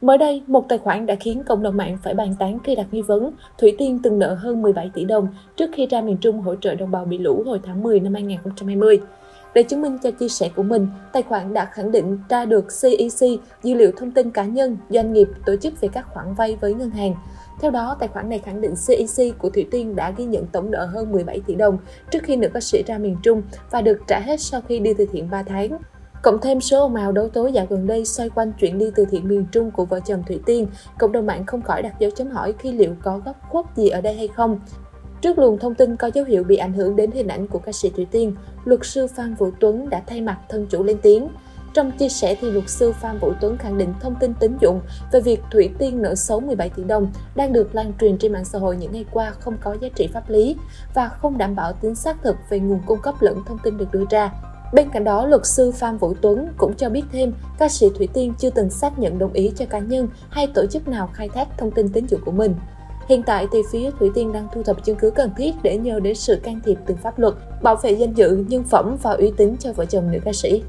Mới đây, một tài khoản đã khiến cộng đồng mạng phải bàn tán khi đặt nghi vấn Thủy Tiên từng nợ hơn 17 tỷ đồng trước khi ra miền Trung hỗ trợ đồng bào bị lũ hồi tháng 10 năm 2020. Để chứng minh cho chia sẻ của mình, tài khoản đã khẳng định tra được CEC, dữ liệu thông tin cá nhân, doanh nghiệp, tổ chức về các khoản vay với ngân hàng. Theo đó, tài khoản này khẳng định CEC của Thủy Tiên đã ghi nhận tổng nợ hơn 17 tỷ đồng trước khi nữ ca sĩ ra miền Trung và được trả hết sau khi đi từ thiện 3 tháng. Cộng thêm số ồn ào đấu tố dạo gần đây xoay quanh chuyện đi từ thiện miền Trung của vợ chồng Thủy Tiên, cộng đồng mạng không khỏi đặt dấu chấm hỏi khi liệu có góc khuất gì ở đây hay không. Trước luồng thông tin có dấu hiệu bị ảnh hưởng đến hình ảnh của ca sĩ Thủy Tiên, luật sư Phan Vũ Tuấn đã thay mặt thân chủ lên tiếng. Trong chia sẻ thì luật sư Phan Vũ Tuấn khẳng định thông tin tín dụng về việc Thủy Tiên nợ xấu 17 tỷ đồng đang được lan truyền trên mạng xã hội những ngày qua không có giá trị pháp lý và không đảm bảo tính xác thực về nguồn cung cấp lẫn thông tin được đưa ra. Bên cạnh đó, luật sư Phan Vũ Tuấn cũng cho biết thêm, ca sĩ Thủy Tiên chưa từng xác nhận đồng ý cho cá nhân hay tổ chức nào khai thác thông tin tín dụng của mình. Hiện tại thì phía Thủy Tiên đang thu thập chứng cứ cần thiết để nhờ đến sự can thiệp từ pháp luật, bảo vệ danh dự, nhân phẩm và uy tín cho vợ chồng nữ ca sĩ.